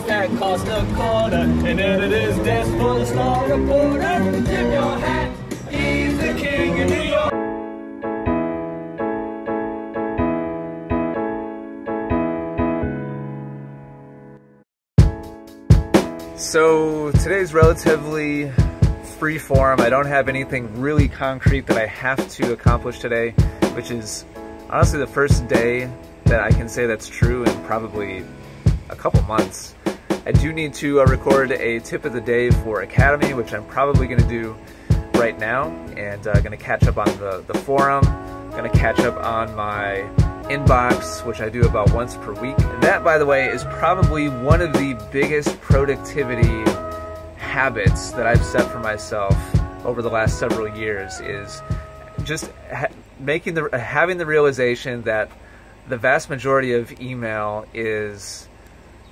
that cost a quarter, and editor's desk for the star reporter. Tip your hat, he's the king of New York. So today's relatively free form. I don't have anything really concrete that I have to accomplish today, which is honestly the first day that I can say that's true in probably a couple months. I do need to uh, record a tip of the day for Academy, which I'm probably going to do right now, and uh, going to catch up on the, the forum, going to catch up on my inbox, which I do about once per week. And that, by the way, is probably one of the biggest productivity habits that I've set for myself over the last several years is just ha making the having the realization that the vast majority of email is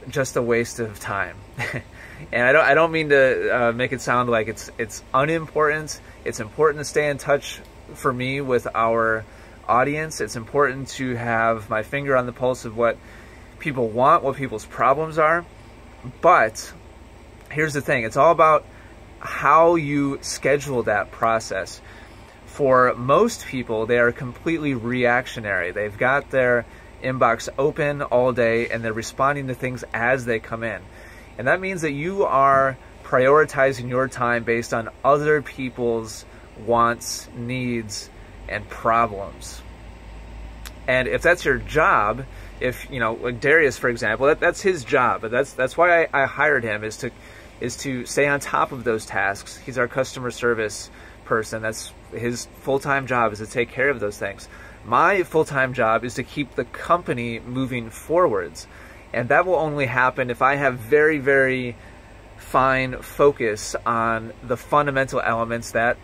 just a waste of time. and I don't I don't mean to uh, make it sound like it's it's unimportant. It's important to stay in touch for me with our audience. It's important to have my finger on the pulse of what people want, what people's problems are. But here's the thing, it's all about how you schedule that process. For most people, they are completely reactionary. They've got their inbox open all day and they're responding to things as they come in. And that means that you are prioritizing your time based on other people's wants, needs, and problems. And if that's your job, if you know like Darius, for example, that, that's his job. But that's that's why I, I hired him is to is to stay on top of those tasks. He's our customer service person. That's his full-time job is to take care of those things. My full-time job is to keep the company moving forwards. And that will only happen if I have very, very fine focus on the fundamental elements that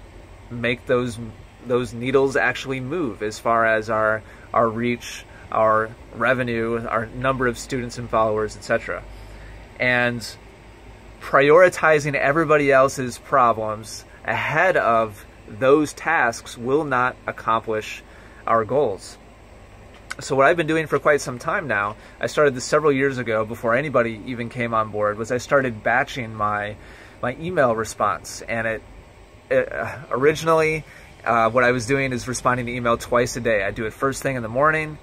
make those those needles actually move as far as our our reach, our revenue, our number of students and followers, etc. And prioritizing everybody else's problems ahead of those tasks will not accomplish our goals. So what I've been doing for quite some time now, I started this several years ago before anybody even came on board, was I started batching my my email response. And it, it uh, originally uh, what I was doing is responding to email twice a day. I do it first thing in the morning,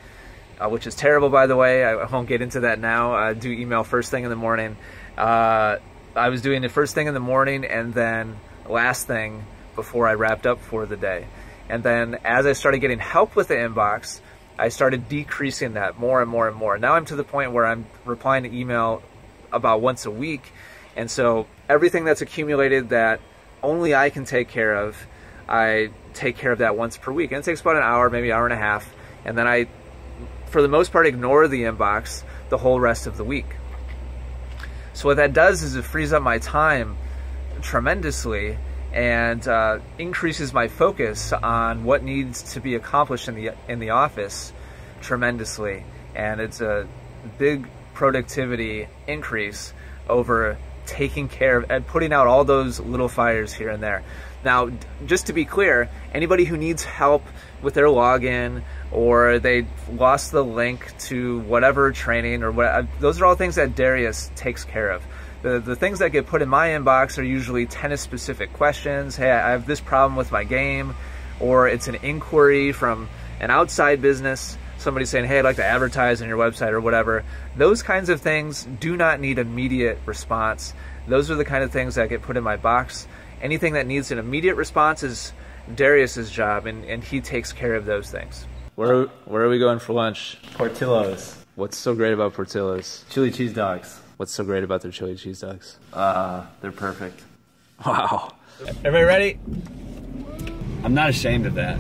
uh, which is terrible, by the way. I won't get into that now. I do email first thing in the morning. Uh, I was doing it first thing in the morning and then last thing before I wrapped up for the day. And then as I started getting help with the inbox, I started decreasing that more and more and more. Now I'm to the point where I'm replying to email about once a week. And so everything that's accumulated that only I can take care of I take care of that once per week. And it takes about an hour, maybe an hour and a half. And then I, for the most part, ignore the inbox the whole rest of the week. So what that does is it frees up my time tremendously and uh, increases my focus on what needs to be accomplished in the in the office tremendously. And it's a big productivity increase over taking care of and putting out all those little fires here and there. Now, just to be clear, anybody who needs help with their login or they lost the link to whatever training or what, uh, those are all things that Darius takes care of. The, the things that get put in my inbox are usually tennis specific questions. Hey, I have this problem with my game, or it's an inquiry from an outside business, somebody saying, hey, I'd like to advertise on your website or whatever. Those kinds of things do not need immediate response. Those are the kind of things that get put in my box anything that needs an immediate response is Darius's job, and, and he takes care of those things. Where, where are we going for lunch? Portillo's. What's so great about Portillo's? Chili cheese dogs. What's so great about their chili cheese dogs? Uh, they're perfect. Wow. Everybody ready? I'm not ashamed of that.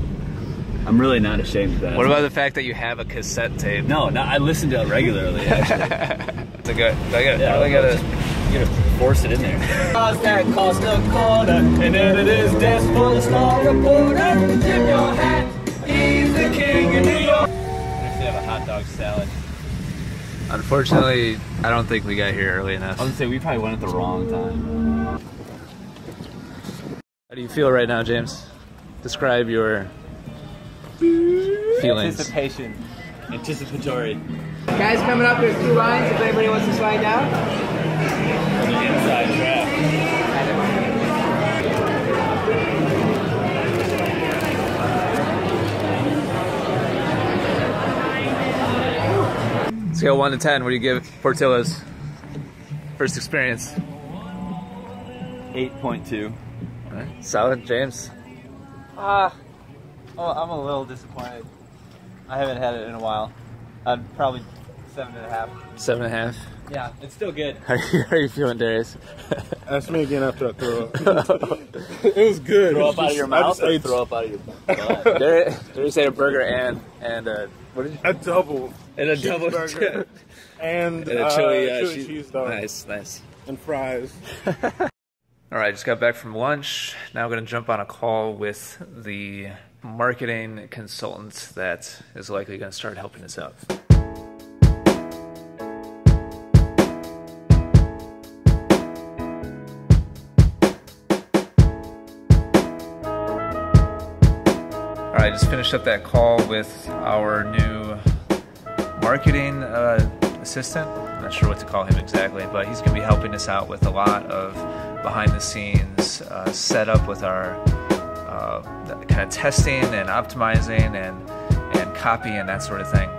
I'm really not ashamed of that. What about the fact that you have a cassette tape? No, no, I listen to it regularly. Actually, it's a good. I got. Yeah, I got You gotta force it in there. that cost a quarter, and editor's desk for the star reporter. Tip your hat, he's the king of New York. I actually have a hot dog salad. Unfortunately, I don't think we got here early enough. I was gonna say we probably went at the wrong time. How do you feel right now, James? Describe your feelings. Anticipation. Anticipatory. Guys coming up, there's two lines if anybody wants to slide down. the inside track. Scale one to ten. What do you give Portillo's first experience? 8.2. Alright, Solid, James. Ah, oh, I'm a little disappointed. I haven't had it in a while. I'd probably seven and a half. Seven and a half. Yeah, it's still good. How are you, how are you feeling, Darius? Ask me again after I throw up. it was good. Throw up out of your I mouth just or throw up out of your butt? Darius, Darius ate a burger and and uh, what did you? a double And a double cheeseburger and, and a uh, chili, uh, chili cheese- cheese dog Nice, nice. and fries. All right, just got back from lunch. Now I'm going to jump on a call with the marketing consultant that is likely going to start helping us out. All right, just finished up that call with our new marketing uh, assistant. I'm not sure what to call him exactly, but he's going to be helping us out with a lot of behind the scenes uh, setup with our uh, kind of testing and optimizing and, and copy and that sort of thing.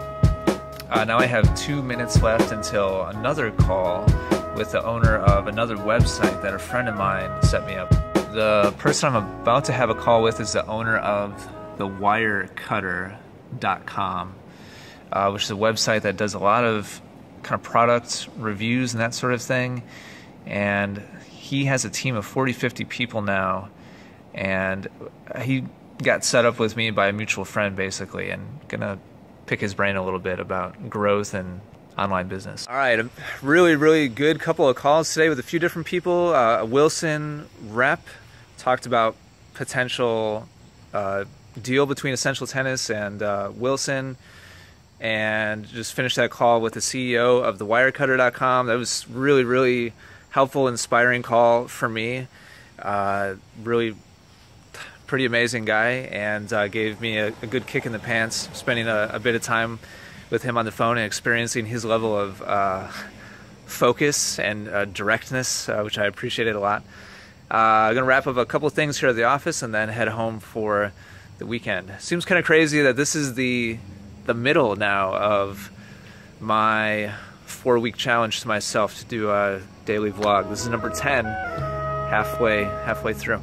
Uh, now I have two minutes left until another call with the owner of another website that a friend of mine set me up. The person I'm about to have a call with is the owner of thewirecutter.com, uh, which is a website that does a lot of kind of product reviews and that sort of thing. And he has a team of 40, 50 people now. And he got set up with me by a mutual friend, basically, and gonna pick his brain a little bit about growth and online business. All right, a really, really good couple of calls today with a few different people. Uh, Wilson rep talked about potential uh, deal between Essential Tennis and uh, Wilson, and just finished that call with the CEO of the Wirecutter.com. That was really, really helpful, inspiring call for me. Uh, really pretty amazing guy and uh, gave me a, a good kick in the pants spending a, a, bit of time with him on the phone and experiencing his level of uh, focus and uh, directness, uh, which I appreciated a lot. Uh, I'm going to wrap up a couple things here at the office and then head home for the weekend. Seems kind of crazy that this is the the middle now of my four week challenge to myself to do a daily vlog. This is number 10, halfway halfway through.